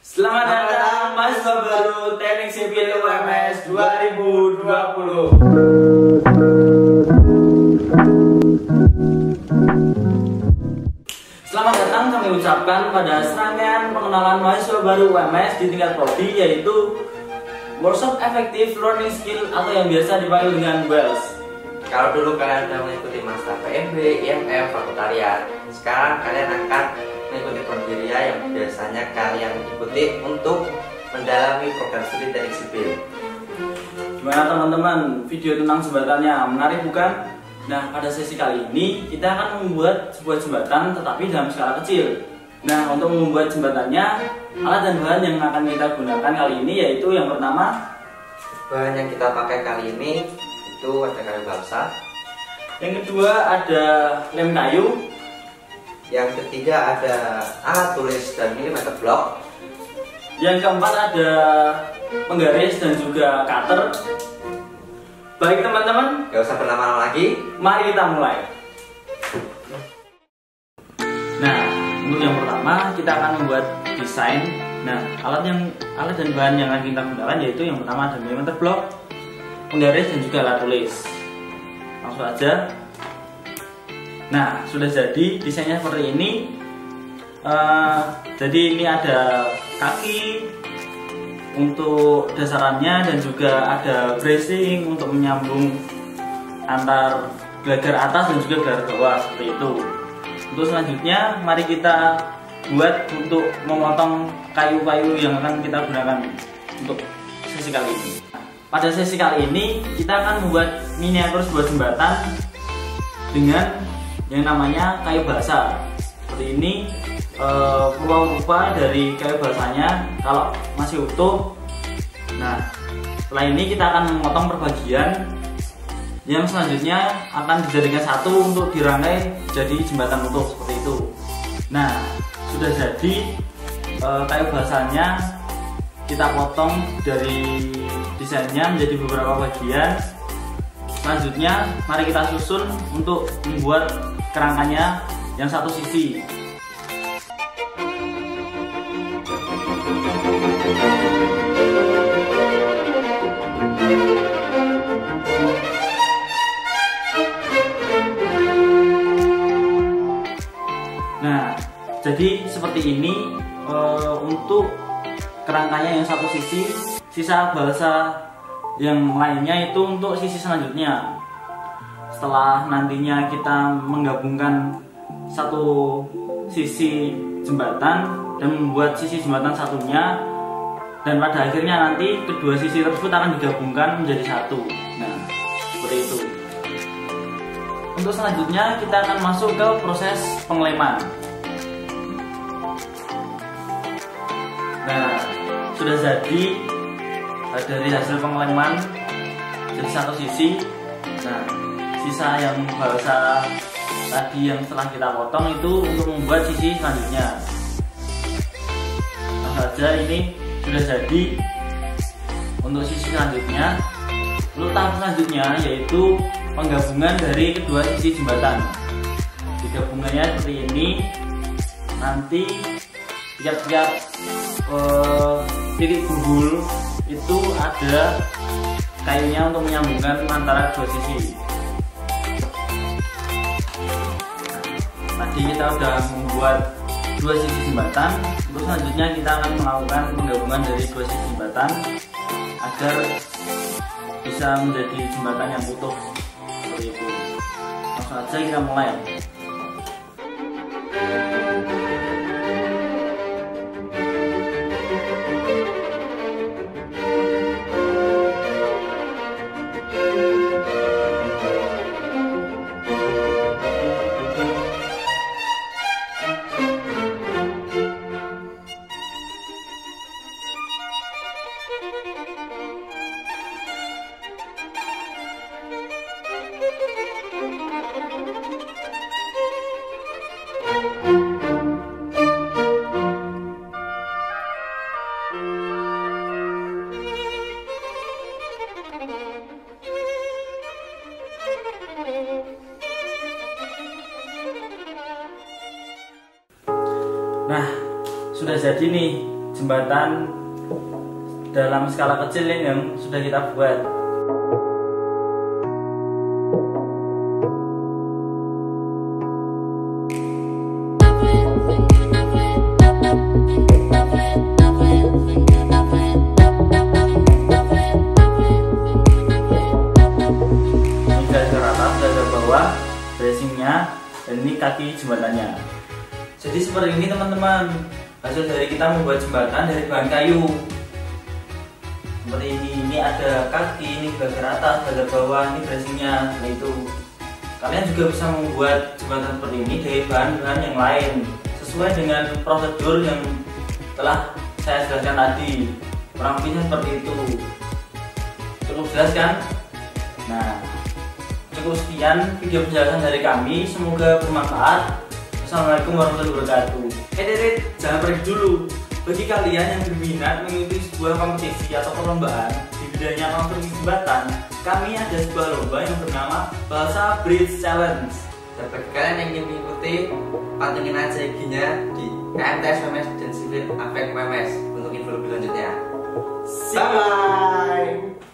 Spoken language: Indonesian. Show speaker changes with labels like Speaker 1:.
Speaker 1: Selamat datang mahasiswa baru Teknik Sipil UMS 2020. Selamat datang kami ucapkan pada serangkaian pengenalan mahasiswa baru UMS di tingkat prodi yaitu Workshop Effective Learning Skill atau yang biasa dipanggil dengan WELS.
Speaker 2: Kalau dulu kalian sudah mengikuti masa PMB, IMF, fakultarian Sekarang kalian akan mengikuti Progeria yang biasanya kalian ikuti untuk mendalami program studi teknik sipil
Speaker 1: Gimana teman-teman? Video tentang jembatannya menarik bukan? Nah, pada sesi kali ini kita akan membuat sebuah jembatan tetapi dalam skala kecil. Nah, untuk membuat jembatannya, alat dan bahan yang akan kita gunakan kali ini yaitu yang pertama,
Speaker 2: Bahan yang kita pakai kali ini itu ada kayu balsa
Speaker 1: yang kedua ada lem kayu,
Speaker 2: Yang ketiga ada alat tulis dan milimeter block
Speaker 1: yang keempat ada penggaris dan juga cutter. Baik teman-teman,
Speaker 2: Gak usah berlama-lama lagi
Speaker 1: mari kita mulai. Nah, untuk yang pertama kita akan membuat desain. Nah, alat yang alat dan bahan yang akan kita gunakan yaitu yang pertama ada milimeter block, penggaris dan juga alat tulis. Langsung aja. Nah, sudah jadi desainnya seperti ini. Eh, jadi ini ada kaki untuk dasarannya dan juga ada bracing untuk menyambung antar gelagar atas dan juga gelagar bawah seperti itu. Untuk selanjutnya, mari kita buat untuk memotong kayu-kayu yang akan kita gunakan untuk sesi kali ini. Pada sesi kali ini, kita akan membuat miniatur sebuah jembatan dengan yang namanya kayu basah. Seperti ini, eh, rupa-rupa dari kayu basahnya kalau masih utuh. Nah, setelah ini kita akan memotong perbagian yang selanjutnya akan dijadikan satu untuk dirangkai jadi jembatan utuh seperti itu. Nah, sudah jadi eh, kayu basahnya kita potong dari desainnya menjadi beberapa bagian. Selanjutnya, mari kita susun untuk membuat kerangkanya yang satu sisi. Nah, jadi seperti ini eh, untuk kerangkanya yang satu sisi, sisa balsa yang lainnya itu untuk sisi selanjutnya. Setelah nantinya kita menggabungkan satu sisi jembatan dan membuat sisi jembatan satunya dan pada akhirnya nanti kedua sisi tersebut akan digabungkan menjadi satu. Nah, seperti itu. Untuk selanjutnya kita akan masuk ke proses pengeleman. Nah, sudah jadi eh, dari hasil pengeleman jadi satu sisi. Nah, sisa yang balsa tadi yang setelah kita potong itu untuk membuat sisi selanjutnya. Nah saja ini sudah jadi untuk sisi selanjutnya. Untuk tahap selanjutnya yaitu penggabungan dari kedua sisi jembatan. Digabungannya seperti ini. Nanti tiap-tiap eh, titik bumbul itu ada kayunya untuk menyambungkan antara dua sisi. Tadi kita sudah membuat dua sisi jembatan. Untuk selanjutnya kita akan melakukan penggabungan dari dua sisi jembatan agar bisa menjadi jembatan yang utuh seperti itu. Langsung aja kita mulai. Nah, sudah jadi nih jembatan dalam skala kecil yang sudah kita buat. Bawah, dressingnya, dan ini kaki jembatannya. Jadi seperti ini teman-teman hasil dari kita membuat jembatan dari bahan kayu. Seperti ini, ini ada kaki, ini bagian atas, bagian bawah, ini dressingnya. Nah itu kalian juga bisa membuat jembatan seperti ini dari bahan-bahan yang lain sesuai dengan prosedur yang telah saya jelaskan tadi. Kurang seperti itu. Cukup jelas kan? Nah, cukup sekian video penjelasan dari kami. Semoga bermanfaat. Assalamualaikum warahmatullahi wabarakatuh. Eh, Dede, jangan pergi dulu. Bagi kalian yang berminat mengikuti sebuah kompetisi atau perlombaan di bidangnya konstruksi jembatan, kami ada sebuah lomba yang bernama Balsa Bridge Challenge.
Speaker 2: Bagi kalian yang ingin mengikuti, pantengin aja IG-nya di KMTS dan Sivil Apek PMS untuk info lebih lanjutnya.
Speaker 1: See you.